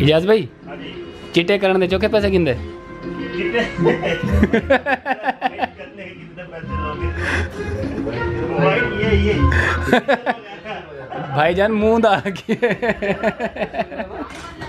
इजाज भाई चिट्टे करण दे चौके पैसे किंदे भाईजान मुँह दा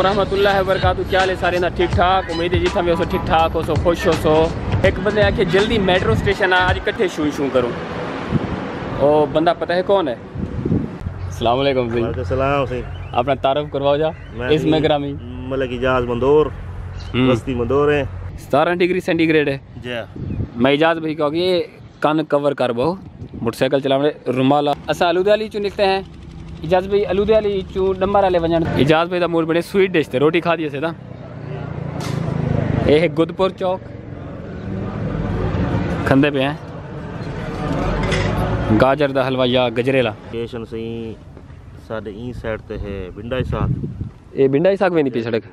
वरहमतुल्लाहि वबरकातुहू। क्या हाल है सारे ना? ठीक ठाक? उम्मीद है जी थमे सो ठीक ठाक हो सो खुश हो सो। एक बंदे आखे जल्दी मेट्रो स्टेशन आ आज इकट्ठे शू शू करूँ। ओ बंदा पता है कौन है? अस्सलाम वालेकुम जी सलाम सही अपना तारफ करवाओ जा। इसमें ग्रामी मलक इजाज मंदोर बस्ती मंदोर है। सतारह डिग्री सेंटीग्रेड है। जय मैं इजाज भाई कहोगी कन कवर कर बहु। मोटरसाइकिल चलाने रुमाला असा अलूदे वाली चू निकलते हैं। इजाज़ भाई अलूदे वाली चू डंबर वाले वञण इजाज़ भाई त मूड बणे स्वीट डिश ते रोटी खाधी असीं त हे है गुदपुर चौक। खंदे पे हैं। गाजर दा हलवा या गजरेला। स्टेशन से साडे ई साइड ते है बिंडाई साग। ए बिंडाई साग वेंदी पी सड़क।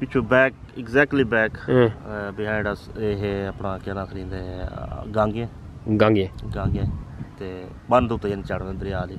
पिछो back exactly back behind us ए है अपना क्या ना खरीदे गांगे गांगे गांगे ते बंद तो यन चढ़ने दरिया दी।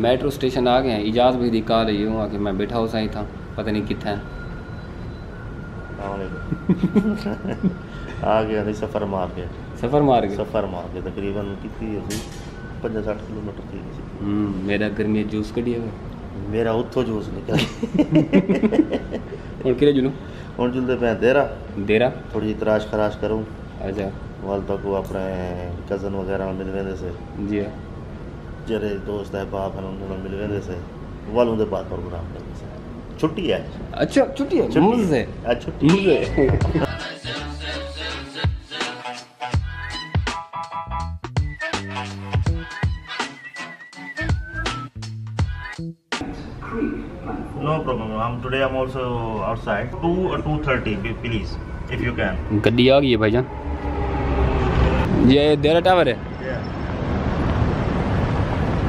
मेट्रो स्टेशन आ गए हैं इजाज भाई दी कॉल है यूँ आके मैं बैठा हो सही था पता नहीं कितना है ਆ ਗਿਆ ਸੀ ਸਫਰ ਮਾਰ ਕੇ सफ़र मार गए ਸਫਰ ਮਾਰ ਕੇ ਤਕਰੀਬਨ ਕੀਤੀ ਅਸੀਂ 50 60 ਕਿਲੋਮੀਟਰ ਦੀ ਸੀ हम्म, मेरा गर्मी जूस कढ़िया हुआ ਮੇਰਾ ਉੱਥੋਂ ਜੂਸ ਨਿਕਲ और किरे जुनू ਹੁਣ ਜੁਲਦੇ ਪਏ ਦੇਰਾ देरा ਥੋੜੀ ਜਿਹੀ ਤਰਾਸ਼ ਖਰਾਸ਼ ਕਰੂੰ अच्छा ਵਾਲ ਤੱਕ ਉਹ ਆਪਣੇ ਕਜ਼ਨ ਵਗੈਰਾ ਨਾਲ ਮਿਲ ਵੇਂਦੇ ਸੇ जी जेरे दोस्त अहबाब हैं उन्होंने मिल रहे से वल उनदे बाद प्रोग्राम कर से छुट्टी है अच्छा छुट्टी है मुझे छुट्टी मुझे no problem I'm today. I'm also outside. Two or two thirty, please, if you can. गड्डी आ गई है भाईजान. ये देरा टावर है. Yeah.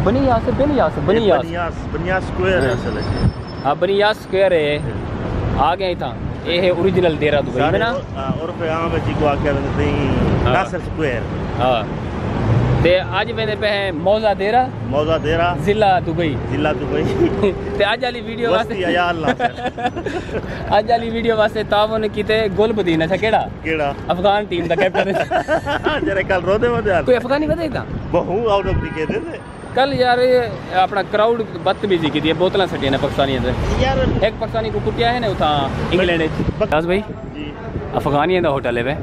बनियास है बनियास बनियास। बनियास हाँ। हाँ, बनियास स्क्वायर है असल है हाँ बनियास स्क्वायर है। आ गए था ये है ओरिजिनल देरा दुबई में ना? और तो, पे आ आम जी को आके बनते हैं। नासर स्क्वायर हाँ। ते आज मैंने पे है मौजा देरा मौजा देरा जिला दुबई। जिला दुबई। ते आज वाली वीडियो वास्ते या अल्लाह आज वाली वीडियो वास्ते तावन कीते गोल बदीन अच्छा केड़ा? केड़ा? अफगान टीम का कैप्टन जरे कल रोदे मत कोई अफगानी बताई था बहु आउट ऑफ़ क्रिकेट है कल यार अपना क्राउड बदतमीजी की बोतल सटिया ने एक पाकिस्तानी कुटिया है ना इंग्लैंड भाई अफगानियों का होटल है वह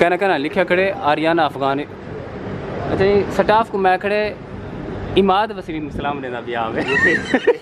कहना कहना लिखे खड़े आरियाना अफगान। अच्छा जी स्टाफ को मैं खड़े इमाद वसीम सलाम देना भी आम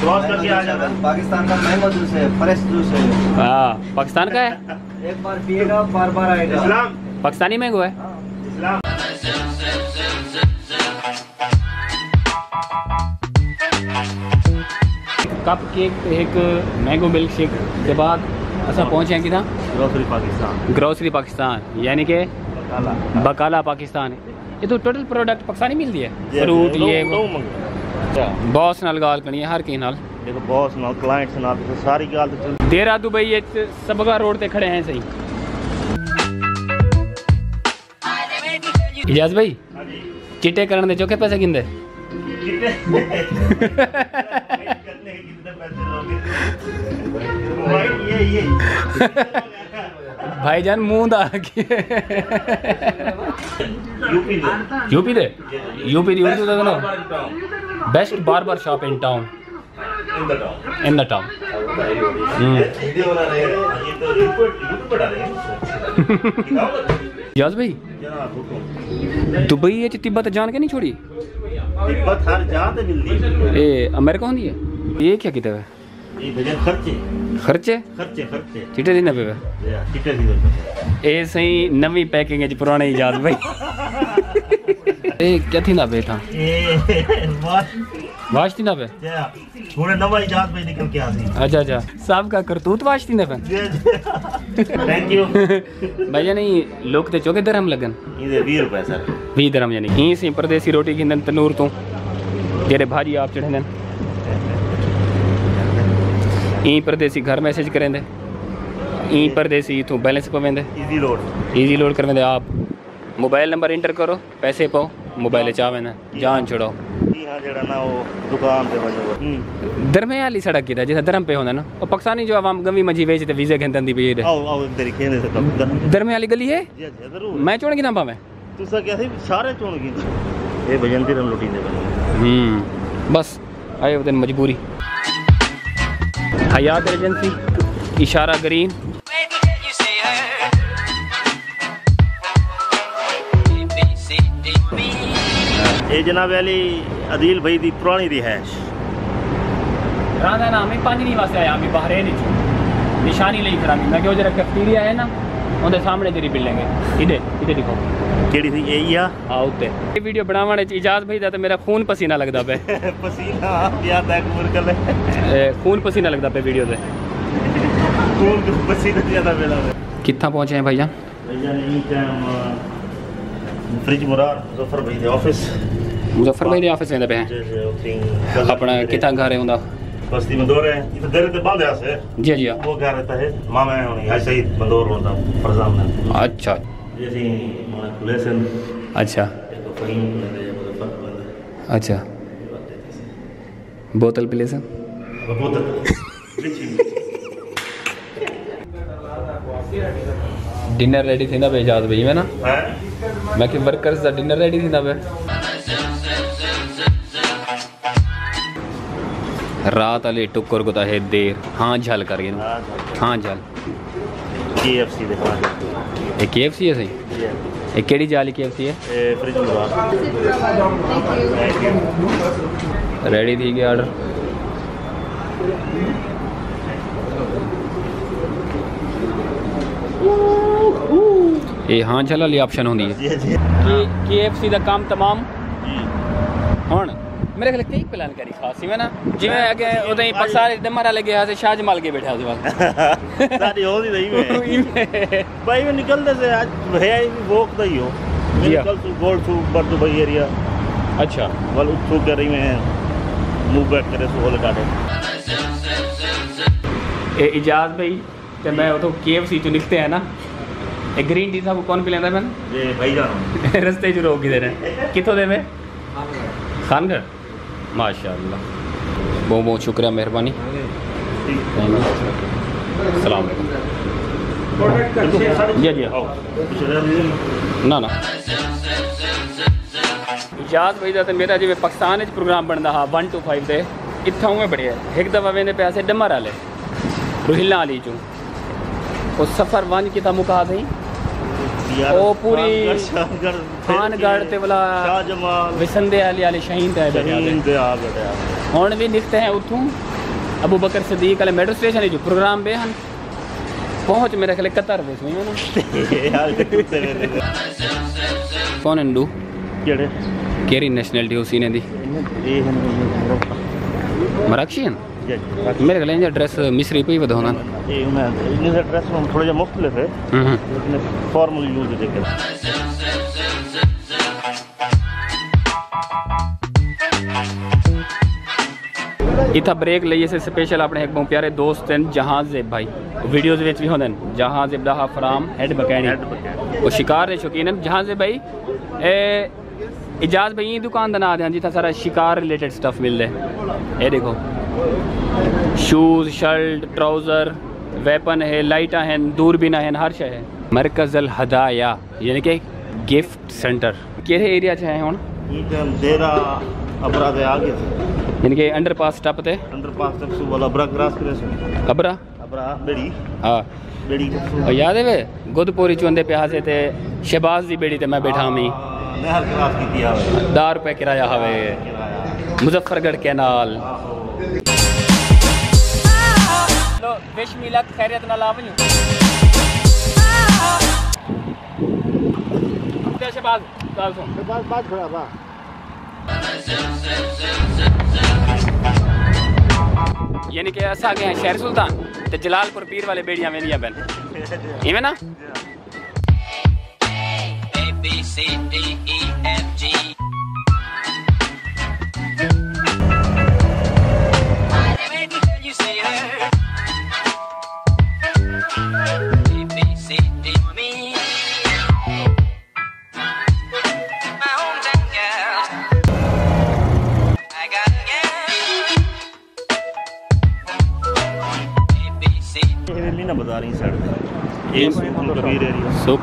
क्रॉस करके आ जाता पाकिस्तान का महँगा जूस है फ्रेश जूस है हाँ पाकिस्तान का है? एक बार पिएगा बार बार आएगा। इस्लाम। पाकिस्तानी मैंगो है? इस्लाम। कप केक एक मैंगो मिल्क शेक के बाद असां पहुँचे हैं किथां ग्रोसरी पाकिस्तान। ग्रोसरी पाकिस्तान यानी कि काला बकाला पाकिस्तान। ये तो टोटल प्रोडक्ट पाकिस्तानी मिलती है। फ्रूट ये ਅੱਛਾ ਬੌਸ ਨਾਲ ਗੱਲ ਕਰਨੀ ਹੈ ਹਰ ਕਿਸੇ ਨਾਲ ਦੇਖੋ ਬੌਸ ਨਾਲ ਕਲਾਇੰਟਸ ਨਾਲ ਸਾਰੀ ਗੱਲ ਤੇ ਦੇਰਾ ਦੁਬਈ ਵਿੱਚ ਸਬਗਾ ਰੋਡ ਤੇ ਖੜੇ ਹਾਂ ਸਹੀ ਇਜਾਜ਼ ਭਾਈ ਹਾਂਜੀ ਚਿੱਟੇ ਕਰਨ ਦੇ ਚੋਕੇ ਪੈਸੇ ਕਿੰਦੇ ਚਿੱਟੇ करने के कितने पैसे लोगे ये ये भाईजान मुँह दा यूपी में यूपी दे यूपी दी उर्दू ਦਾ ਨਾ best barber shop in town in the town in the town Hindi वाला रहे ये तो यूपी यूपी पढ़ा रहे हैं ਇਜਾਜ਼ ਭਾਈ जनाब हुकुम ਦੁਬਈ ਵਿੱਚ ਤਿੱਬਤ ਜਾਣ ਕੇ ਨਹੀਂ ਛੋੜੀ तिब्बत हर जहाँ पे मिलती है ਇਹ ਅਮਰੀਕਾ ਹੁੰਦੀ ਹੈ ਇਹ ਕੀ ਕੀਤਾ ਹੈ ये भजन खर्चे ਖਰਚੇ खर्चे खर्चे ਚਿੱਟੇ ਦੀ ਨਾ ਪਵੇ या टिकट ही होते ਇਹ ਸਹੀ ਨਵੀਂ ਪੈਕਿੰਗ ਵਿੱਚ ਪੁਰਾਣੇ ਇਜਾਜ਼ ਭਾਈ एक क्या थी ना बेटा? वाश्ती ना पे थोड़े नवा इजाज में निकल के आ गई। अच्छा अच्छा। साहब का करतूत वाश्ती ना बे? थैंक यू भैया नहीं लोग ते चौके धर्म लगन। इधर 20 रुपए सर। 20 धर्म यानी की से परदेसी रोटी खिंदन तनूर तो जेरे भाजी आप चढ़ेंदन ई परदेसी घर मैसेज करें दे ई परदेसी इथों बैलेंस पवेंदे। इजी लोड इजी लोड करवेंदे आप। मोबाइल नंबर इंटर करो पैसे पाओ मोबाइल चावे ना जान छुड़ाओ हम्म। सड़क की धर्म पे होना ना पाकिस्तानी जो आवाम गमी मजी वेच वीजे दी गली है? मैं पावे हम्म, बस आए मजबूरी। हयात एजेंसी इशारा ग्रीन। ਇਹ ਜਨਾਬ ਅਲੀ ਅਦੀਲ ਭਾਈ ਦੀ ਪੁਰਾਣੀ ਰਿਹਾਇਸ਼ ਰਾਂਦਾ ਨਾ ਮੈਂ ਪੰਜ ਨਹੀਂ ਵਾਸਤੇ ਆਇਆ ਮੈਂ ਬਾਹਰੇ ਨਹੀਂ ਨਿਸ਼ਾਨੀ ਲਈ ਖੜਾ ਮੈਂ ਕਿਹਾ ਜਿਹੜਾ ਕੈਫਟੀਰੀਆ ਹੈ ਨਾ ਉਹਦੇ ਸਾਹਮਣੇ ਜਿਹੜੀ ਬਿਲਡਿੰਗ ਹੈ ਇਹਦੇ ਇਹਦੇ ਦੇਖੋ ਕਿਹੜੀ ਸੀ ਇਹੀ ਆ ਆ ਉੱਤੇ ਇਹ ਵੀਡੀਓ ਬਣਾਉਣ ਚ ਇਜਾਜ਼ ਭਾਈ ਦਾ ਤੇ ਮੇਰਾ ਖੂਨ ਪਸੀਨਾ ਲੱਗਦਾ ਪਿਆ ਪਸੀਨਾ ਯਾਰ ਦਾ ਮੁਰਕਲ ਖੂਨ ਪਸੀਨਾ ਲੱਗਦਾ ਪਿਆ ਵੀਡੀਓ ਤੇ ਖੂਨ ਪਸੀਨਾ ਜ਼ਿਆਦਾ ਮਿਲਦਾ ਕਿੱਥਾਂ ਪਹੁੰਚੇ ਆ ਭਾਈ ਜਾਨ ਭਾਈ ਜਾਨ ਇਹ ਟਾਈਮ मुफरीज मुरार मुजफ्फर भाई दे ऑफ़िस मुजफ्फर भाई दे ऑफ़िस में पे हैं अपना कितना घर है उनका बस्ती मंदोर है ये तो देर ते बंद है से जी जी वो घर रहता है मामा है उन्हें हाय सही मंदोर होता फरजाम ने अच्छा जैसे माने पुलिस अच्छा बोतल प्लेस है बोतल डिनर रेडी थी ना बेजाज भाई में ना मैं कि वर्कर्स का डिनर रेडी थी ना वे। रात हले टुकर को त हे देरि हाँ झल कर हाँ झल हाँ ये के एफ़ सी है सही? ये केड़ी जाली के एफ़ सी है? रेडी थी गया ऑर्डर ਇਹ ਹਾਂ ਝਲ ਵਾਲੀ ਆਪਸ਼ਨ ਹੁੰਦੀ ਹੈ ਜੀ ਜੀ ਕਿ KFC ਦਾ ਕੰਮ ਤਮਾਮ ਜੀ ਹੁਣ ਮੇਰੇ ਖਿਆਲ ਕਈ ਪਲਾਨ ਕਰੀ ਖਾਸ ਸੀ ਮੈਂ ਨਾ ਜਿਵੇਂ ਅੱਗੇ ਉਦੋਂ ਹੀ ਪਸਾਰੇ ਦਮਰਾ ਲੱਗਿਆ ਸੀ ਸ਼ਾਹ ਜਮਾਲ ਕੇ ਬੈਠਾ ਉਹਦੇ ਸਾਡੀ ਹੋ ਨਹੀਂ ਰਹੀ ਮੈਂ ਬਾਅਦ ਭਾਈ ਮੈਂ ਨਿਕਲਦੇ ਸੇ ਅੱਜ ਹੈ ਹੀ ਵੋਕ ਦਾ ਹੀ ਹੋ ਜੀ ਹਾਂ। ਨਿਕਲ ਤੂੰ ਗੋਲ ਟੂ ਬਰਦੂ ਭਾਈ ਏਰੀਆ ਅੱਛਾ ਵਲ ਉੱਥੋਂ ਕਰ ਰਹੀ ਮੈਂ ਮੂਵ ਬੈਕ ਕਰੇ ਸੋ ਹੋਲ ਕਾਟੇ ਇਹ ਇਜਾਜ਼ ਭਾਈ ਤੇ ਮੈਂ ਉਥੋਂ KFC ਚੋਂ ਨਿਕਤੇ ਹੈ ਨਾ ਇਹ ਗ੍ਰੀਨ ਟੀ ਸਾਹਿਬ ਕੌਣ ਪੀ ਲੈਂਦਾ ਮੈਂ ਜੇ ਭਾਈ ਜਾਨ ਰਸਤੇ 'ਚ ਰੋਕ ਕਿਦੇ ਨੇ ਕਿੱਥੋਂ ਦੇਵੇ ਖਾਨਗੜ ਮਾਸ਼ਾਅੱਲਾ ਬਹੁਤ ਬਹੁਤ ਸ਼ੁਕਰੀਆ ਮਿਹਰਬਾਨੀ ਸਲਾਮ ਜੀ ਜੀ ਆਓ ਨਾ ਨਾ ਇਜਾਜ਼ ਭਾਈ ਦਾ ਤੇ ਮੇਰਾ ਜਿਵੇਂ ਪਾਕਿਸਤਾਨ ਵਿੱਚ ਪ੍ਰੋਗਰਾਮ ਬਣਦਾ ਹਾਂ 1 to 5 ਦੇ ਇੱਥੋਂ ਉਵੇਂ ਬੜਿਆ ਇੱਕ ਦਫਾ ਵੇਂਦੇ ਪਿਆ ਸੀ ਡਮਰ ਵਾਲੇ ਰੋਹਿਲਾ ਵਾਲੀ ਚੋਂ ਉਹ ਸਫਰ ਵਨ ਕਿਤਾ ਮੁਕਾ ਸਹੀ ਉਹ ਪੂਰੀ ਖਾਨਗੜ ਤੇ ਵਾਲਾ ਸ਼ਾਹ ਜਮਾਲ ਵਿਸੰਦੇ ਵਾਲੀ ਵਾਲੇ ਸ਼ਹੀਦ ਹੈ ਬੜਿਆ ਹੁਣ ਵੀ ਨਿਕਤੇ ਹੈ ਉੱਥੋਂ। ਅਬੂ ਬਕਰ ਸਦੀਕ ਵਾਲੇ ਮੈਟਰੋ ਸਟੇਸ਼ਨ ਵਿੱਚ ਪ੍ਰੋਗਰਾਮ ਬੇ ਹਨ। ਪਹੁੰਚ ਮੇਰੇ ਖਲੇ ਕਤਰ ਵਿੱਚ ਹੋਈ ਨਾ ਯਾਰ ਕੌਣ ਹਿੰਦੂ ਕਿਹੜੇ? ਕਿਹੜੀ ਨੈਸ਼ਨੈਲਿਟੀ ਉਸੀ ਨੇ ਦੀ? ਇਹ ਹਨ ਮਰਾਕਸ਼ੀਅਨ ਜੀ ਮੇਰੇ ਖਲੇ ਇਹ ਡਰੈਸ ਮਿਸਰੀ ਪਈ ਵਧਾਉਣਾ ਇਹ ਉਹਨਾਂ ਇਹਨਾਂ ਦਾ ਡਰੈਸ ਨੂੰ ਥੋੜਾ ਜਿਹਾ ਮੁਖਤਲਿਫ ਹੈ ਹੂੰ ਹੂੰ लेकिन फॉर्मल यूज है देखकर ਇਥਾ ਬ੍ਰੇਕ ਲਈ ਇਸੇ ਸਪੈਸ਼ਲ ਆਪਣੇ ਇੱਕ ਬਹੁਤ ਪਿਆਰੇ ਦੋਸਤ ਹਨ ਜਹਾਜ਼ ਜ਼ੇਬ ਭਾਈ ਵੀਡੀਓਜ਼ ਵਿੱਚ ਵੀ ਹੁੰਦੇ ਨੇ ਜਹਾਜ਼ ਜ਼ੇਬ ਦਾ ਫਰਾਮ ਹੈਡ ਮਕੈਨਿਕ ਹੈਡ ਬਕੇ ਉਹ ਸ਼ਿਕਾਰ ਦੇ ਸ਼ੌਕੀਨ ਹਨ ਜਹਾਜ਼ ਜ਼ੇਬ ਭਾਈ ਇਹ ਇਜਾਜ਼ ਭਾਈ ਇਹ ਦੁਕਾਨ ਦਾ ਨਾਮ ਹੈ ਜਿੱਥੇ ਸਾਰਾ ਸ਼ਿਕਾਰ शूज़ शर्ट ट्राउज़र वेपन है लाइटा हैं दूरबीन हैं हर शह है। मरकज़ अल हदाया यानी कि गिफ्ट सेंटर। कहिड़े एरिया चाहे हूँ यानी कि अंडर पास टप ते? अंडर पास टप सु अबरा क्रॉस करे सु अबरा अबरा बेड़ी। हाँ बेड़ी और याद है वे? गुदपुरी चोंदे प्यासे हासे ते शहबाज दी बेड़ी ते मैं बैठा हमी नहर क्रॉस कीती आवे। 10 रुपए किराया हवे। मुजफ्फरगढ़ कैनाल लो विश मिला खैरियत ना लाभ नहीं बात सुन बात बात यानी कि अस आ गए शहर सुल्तान तो जलालपुर पीर वाले बेड़िया में नहीं इवें ना A B C D E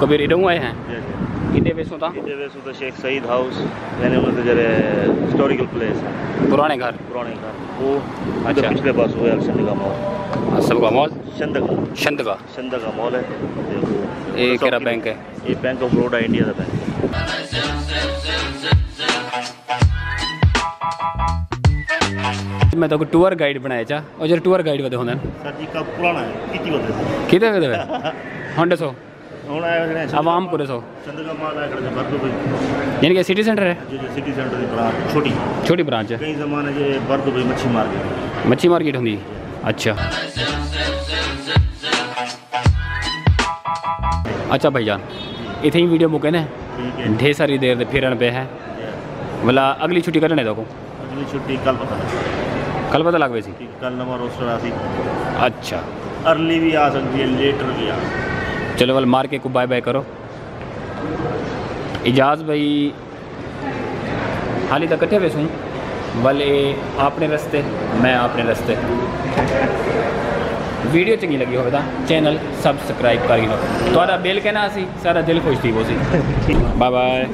Kabir इडंग आए हैं। कितने पैसों था कितने पैसों था शेख सईद हाउस मैंने बोलते जरे हिस्टोरिकल प्लेस है। पुराने घर। पुराने घर। वो अच्छा। पिछले पास हुआ अरसद का मॉल असल का मॉल? शंदगा शंदगा शंदगा मॉल है। ये केरा बैंक है। ये बैंक ऑफ़ बड़ौदा इंडिया का बैंक है। मैं तो टूर गाइड बनाया चा और जो टूर गाइड वधे होंगे सर जी कब पुराना है? कितनी वधे कितने वधे होंडे सो। आवाम को दसो यानी कि सिटी सेंटर है? सिटी सेंटर छोटी। छोटी ब्रांच है। कई जमाने जे मच्छी मार्केट मच्छी मार्केट होंगी। अच्छा। अच्छा भाईजान इतने ही वीडियो मुके ने? ढेर सारी देर दे फिरन पे है। मतलब अगली छुट्टी कटने देखो अगली छुट्टी कल पता कल पता लग गई कल नवा रोस्टर आ अच्छा। अर्ली भी आ सकती है लेटर भी आ सकती चलो वाल मार के को बाय बाय करो इजाज भाई हाली तक कट्ठे वेसूं वाले अपने रस्ते मैं अपने रस्ते ਵੀਡੀਓ ਚੰਗੀ ਲੱਗੀ ਹੋਵੇ ਤਾਂ ਚੈਨਲ ਸਬਸਕ੍ਰਾਈਬ ਕਰ ਗਿਓ ਤੁਹਾਡਾ ਬਿੱਲ ਕਹਿਣਾ ਸੀ ਸਾਰਾ ਦਿਲ ਖੁਸ਼ ਥੀ ਉਹ ਸੀ ਬਾਏ ਬਾਏ